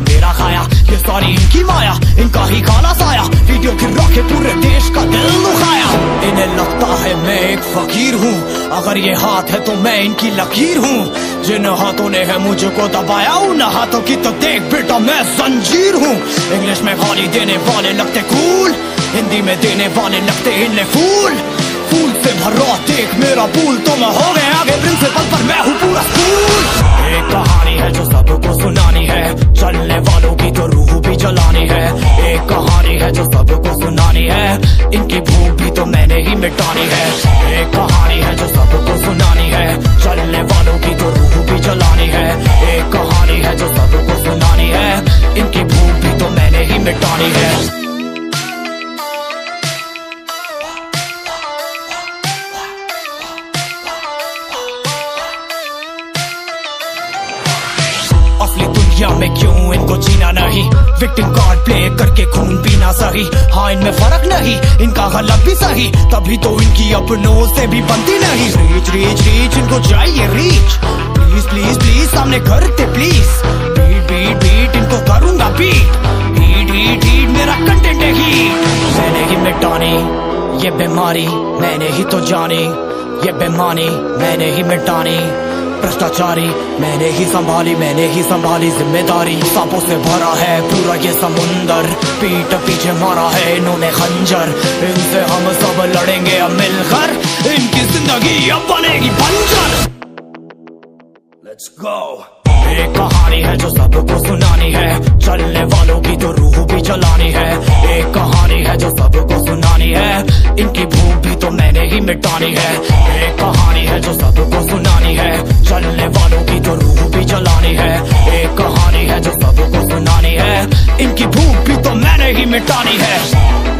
मेरा खाया। ये सारी इनकी माया, इनका ही खाना साया। वीडियो के पूरे देश का दिल दुखाया। इन्हें लगता है मैं एक फकीर हूँ। अगर ये हाथ है तो मैं इनकी लकीर हूँ। जिन हाथों ने है मुझको दबाया, उन हाथों की तो देख बेटा मैं जंजीर हूँ। इंग्लिश में गाली देने वाले लगते कूल हिंदी में देने वाले लगते इन्हें फूल फूल से भरा देख मेरा पुल तो मैं हो गया आगे प्रिंसिपल पर, मैं हूँ पूरा स्कूल एक है सुनानी चलने वालों की तो रूह भी जलानी है। एक कहानी है जो सबको सुनानी है। इनकी भूख भी तो मैंने ही मिटानी है। एक कहानी है जो सबको सुनानी है। चलने दुनिया में क्यों इनको जीना नहीं? विक्टिम कार्ड प्ले करके खून पीना सही। हाँ इनमें फ़र्क नहीं, इनका गलत भी सही। तभी तो इनकी अपनों से भी बनती नहीं। रीच रीच रीच इनको चाहिए रीच प्लीज़ प्लीज़ प्लीज़ सामने करते प्लीज़ बीट बीट बीट इनको करूँगा बीट हीट हीट हीट मेरा कंटेंट है हीट मैंने ही मिटानी, ये बीमारी, मैंने ही तो जानी। ये बेमानी, मैंने ही मिटानी। भ्रष्टाचारी, मैंने ही संभाली, मैंने ही संभाली ज़िम्मेदारी। सांपों से भरा है पूरा ये समुंदर, पीठ पीछे मारा है इन्होंने खंजर। इनसे हम सब लड़ेंगे अब मिलकर, इनकी ज़िंदगी अब बनेगी बंजर। लेट्स गो एक कहानी है जो सबको सुनानी है, चलने वालों की तो रूह भी जलानी है। एक कहानी है जो सबको तो मैंने ही। एक कहानी है जो सबको सुनानी है। चलने वालों की तो रूह भी जलानी है। एक कहानी है जो सबको सुनानी है। इनकी भूख भी तो मैंने ही मिटानी है।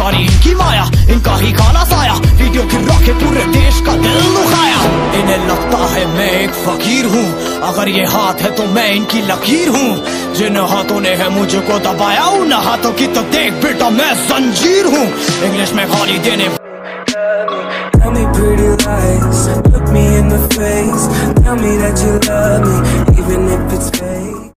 सारी इनकी माया इनका ही खाना साया वीडियो गिरा के पूरे देश का दिल दुखाया इन्हें लगता है मैं एक फकीर हूँ अगर ये हाथ है तो मैं इनकी लकीर हूँ जिन हाथों ने है मुझको दबाया उन हाथों की तो देख बेटा मैं जंजीर हूँ इंग्लिश में गाली देने.